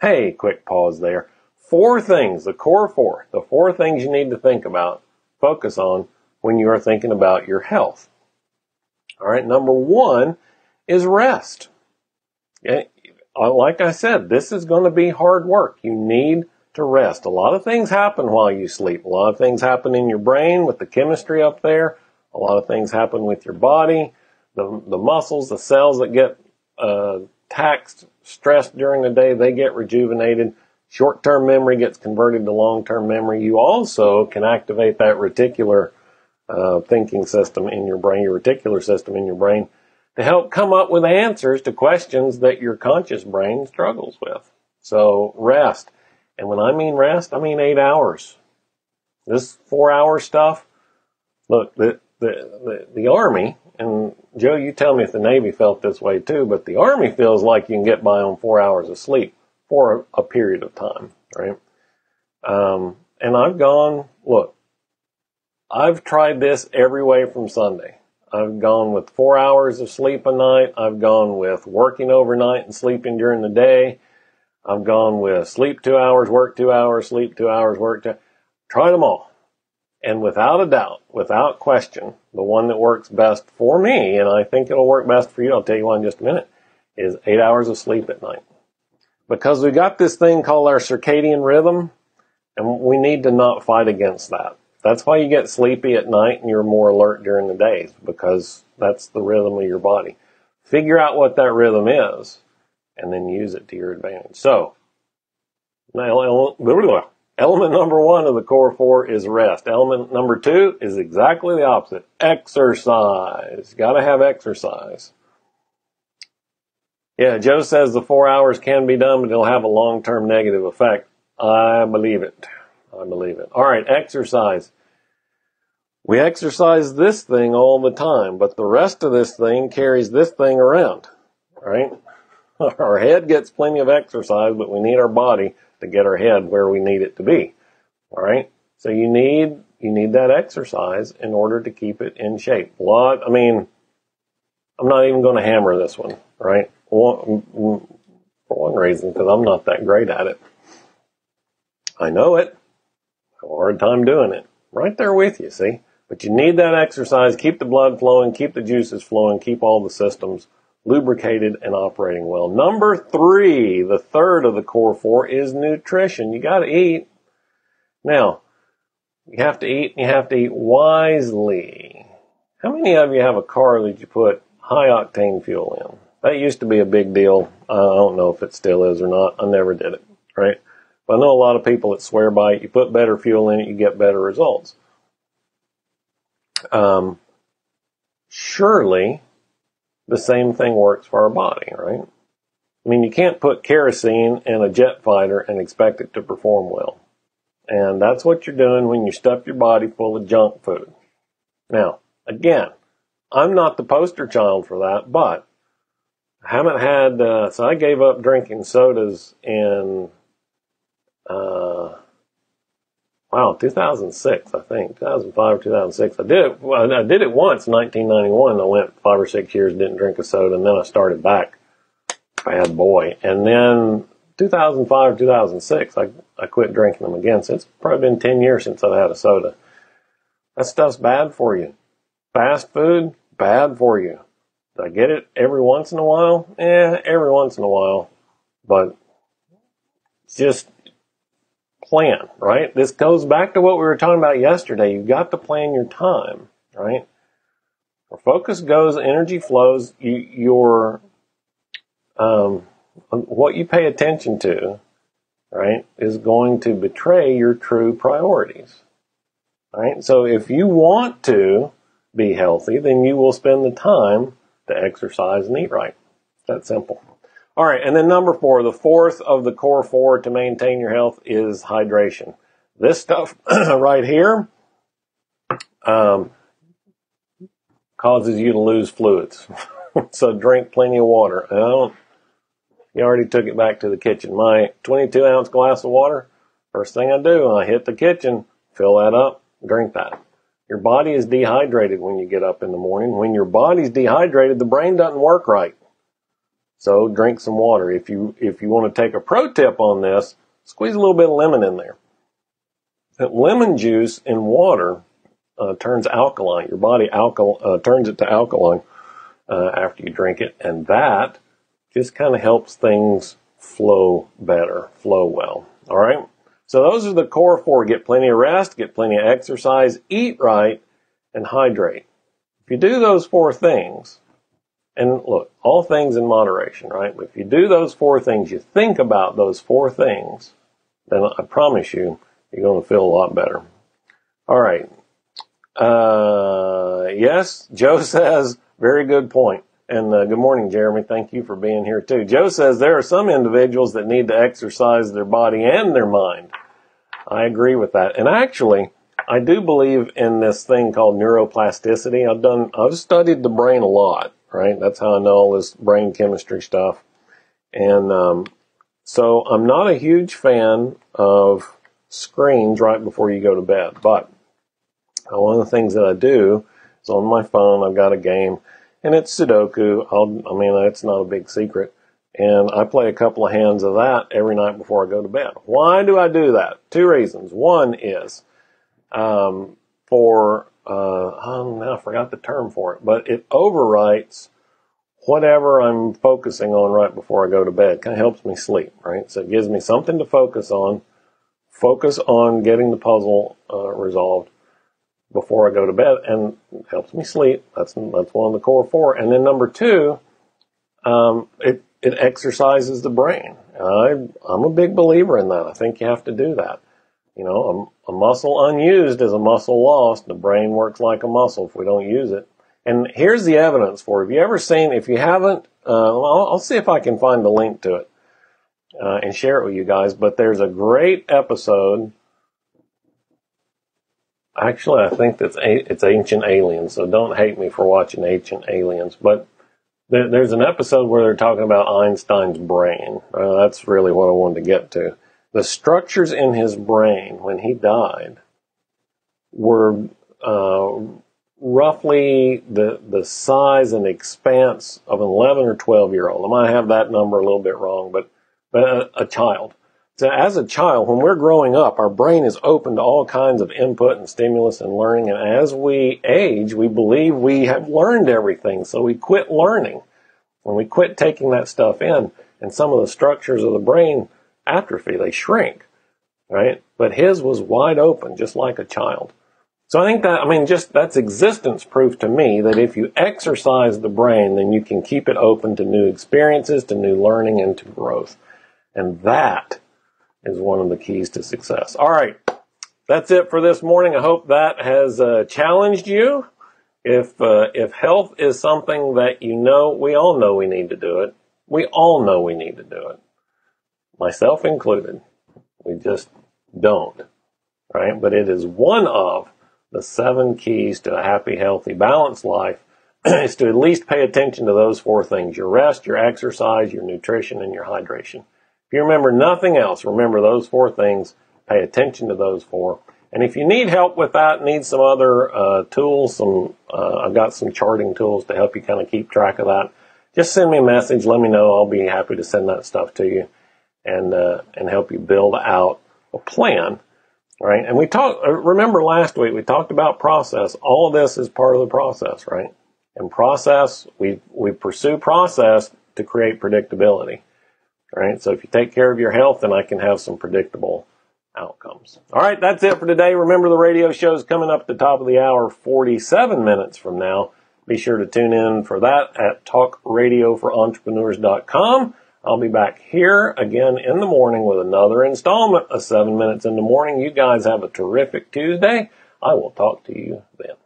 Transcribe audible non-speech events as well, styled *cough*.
Hey, quick pause there. Four things, the core four, the four things you need to think about, focus on when you are thinking about your health. All right. Number one is rest. Okay? Like I said, this is going to be hard work. You need to rest. A lot of things happen while you sleep. A lot of things happen in your brain with the chemistry up there. A lot of things happen with your body, the, the muscles, the cells that get, uh, taxed, stressed during the day, they get rejuvenated. Short-term memory gets converted to long-term memory. You also can activate that reticular uh, thinking system in your brain, your reticular system in your brain, to help come up with answers to questions that your conscious brain struggles with. So rest. And when I mean rest, I mean eight hours. This four hour stuff, look, the, the, the, the Army, and Joe, you tell me if the Navy felt this way too, but the Army feels like you can get by on four hours of sleep for a, period of time, right? Um, and I've gone, look, I've tried this every way from Sunday. I've gone with four hours of sleep a night. I've gone with working overnight and sleeping during the day. I've gone with sleep two hours, work two hours, sleep two hours, work two. Tried them all. And without a doubt, without question, the one that works best for me, and I think it'll work best for you, I'll tell you why in just a minute, is eight hours of sleep at night. Because we got this thing called our circadian rhythm, and we need to not fight against that. That's why you get sleepy at night and you're more alert during the days, because that's the rhythm of your body. Figure out what that rhythm is, and then use it to your advantage. So, element number one of the core four is rest. Element number two is exactly the opposite. Exercise. Gotta have exercise. Yeah, Joe says the four hours can be done, but it'll have a long-term negative effect. I believe it. I believe it. All right, exercise. We exercise this thing all the time, but the rest of this thing carries this thing around, right? *laughs* Our head gets plenty of exercise, but we need our body to get our head where we need it to be. All right. So you need, you need that exercise in order to keep it in shape. A lot, I mean, I'm not even going to hammer this one, right? For one reason, because I'm not that great at it. I know it. I have a hard time doing it. Right there with you, see? But you need that exercise, keep the blood flowing, keep the juices flowing, keep all the systems lubricated and operating well. Number three, the third of the core four is nutrition. You gotta eat. Now, you have to eat and you have to eat wisely. How many of you have a car that you put high octane fuel in? That used to be a big deal. I don't know if it still is or not. I never did it, right? But I know a lot of people that swear by it. You put better fuel in it, you get better results. Um, surely the same thing works for our body, right? I mean, you can't put kerosene in a jet fighter and expect it to perform well. And that's what you're doing when you stuff your body full of junk food. Now, again, I'm not the poster child for that, but I haven't had, uh, so I gave up drinking sodas in, uh, wow, 2006, I think, 2005 or 2006. I did it, well, I did it once in 1991. I went five or six years, didn't drink a soda, and then I started back. Bad boy. And then 2005, 2006, I, I quit drinking them again. So it's probably been 10 years since I've had a soda. That stuff's bad for you. Fast food, bad for you. I get it every once in a while? Eh, every once in a while. But just plan, right? This goes back to what we were talking about yesterday. You've got to plan your time, right? Where focus goes, energy flows, you, your, um, what you pay attention to, right, is going to betray your true priorities, right? So if you want to be healthy, then you will spend the time to exercise and eat right. That simple. All right, and then number four, the fourth of the core four to maintain your health is hydration. This stuff *clears throat* right here um, causes you to lose fluids. *laughs* so drink plenty of water. I you already took it back to the kitchen. My 22 ounce glass of water, first thing I do, I hit the kitchen, fill that up, drink that. Your body is dehydrated when you get up in the morning. When your body's dehydrated, the brain doesn't work right. So drink some water. If you, if you want to take a pro tip on this, squeeze a little bit of lemon in there. That lemon juice in water uh, turns alkaline. Your body alkal- uh, turns it to alkaline uh, after you drink it, and that just kind of helps things flow better, flow well. All right. So those are the core four. Get plenty of rest, get plenty of exercise, eat right, and hydrate. If you do those four things, and look, all things in moderation, right? If you do those four things, you think about those four things, then I promise you, you're going to feel a lot better. All right. Uh, yes, Joe *laughs* says, very good point. And uh, good morning, Jeremy. Thank you for being here too. Joe says there are some individuals that need to exercise their body and their mind. I agree with that. And actually, I do believe in this thing called neuroplasticity. I've done, I've studied the brain a lot, right? That's how I know all this brain chemistry stuff. And, um, so I'm not a huge fan of screens right before you go to bed, but one of the things that I do is on my phone, I've got a game and it's Sudoku. I'll, I mean, it's not a big secret. And I play a couple of hands of that every night before I go to bed. Why do I do that? Two reasons. One is, um, for, uh, I forgot the term for it, but it overwrites whatever I'm focusing on right before I go to bed. Kind of helps me sleep, right? So it gives me something to focus on. Focus on getting the puzzle uh, resolved before I go to bed and helps me sleep. That's that's one of the core four. And then number two, um, it it exercises the brain. I I'm a big believer in that. I think you have to do that. You know, a, a muscle unused is a muscle lost. The brain works like a muscle if we don't use it. And here's the evidence for it. Have you ever seen? If you haven't, uh, I'll, I'll see if I can find the link to it uh, and share it with you guys. But there's a great episode Actually, I think that's it's Ancient Aliens, so don't hate me for watching Ancient Aliens. But there's an episode where they're talking about Einstein's brain. Uh, that's really what I wanted to get to. The structures in his brain when he died were uh, roughly the the size and expanse of an 11 or 12 year old. I might have that number a little bit wrong, but but a, a child. So as a child, when we're growing up, our brain is open to all kinds of input and stimulus and learning. And as we age, we believe we have learned everything. So we quit learning. When we quit taking that stuff in and some of the structures of the brain atrophy, they shrink, right? But his was wide open, just like a child. So I think that, I mean, just that's existence proof to me that if you exercise the brain, then you can keep it open to new experiences, to new learning, and to growth. And that is one of the keys to success. All right. That's it for this morning. I hope that has uh, challenged you. If uh, if health is something that you know, we all know we need to do it. We all know we need to do it, myself included. We just don't, right? But it is one of the seven keys to a happy, healthy, balanced life. *clears throat* is to at least pay attention to those four things: your rest, your exercise, your nutrition, and your hydration. If you remember nothing else, remember those four things. Pay attention to those four. And if you need help with that, need some other uh, tools, some uh, I've got some charting tools to help you kind of keep track of that. Just send me a message. Let me know. I'll be happy to send that stuff to you and uh, and help you build out a plan. Right? And we talked. Uh, remember last week we talked about process. All of this is part of the process, right? And process, we we pursue process to create predictability. Right? So if you take care of your health, then I can have some predictable outcomes. All right, that's it for today. Remember the radio show is coming up at the top of the hour 47 minutes from now. Be sure to tune in for that at talkradioforentrepreneurs.com. I'll be back here again in the morning with another installment of 7 Minutes in the Morning. You guys have a terrific Tuesday. I will talk to you then.